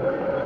you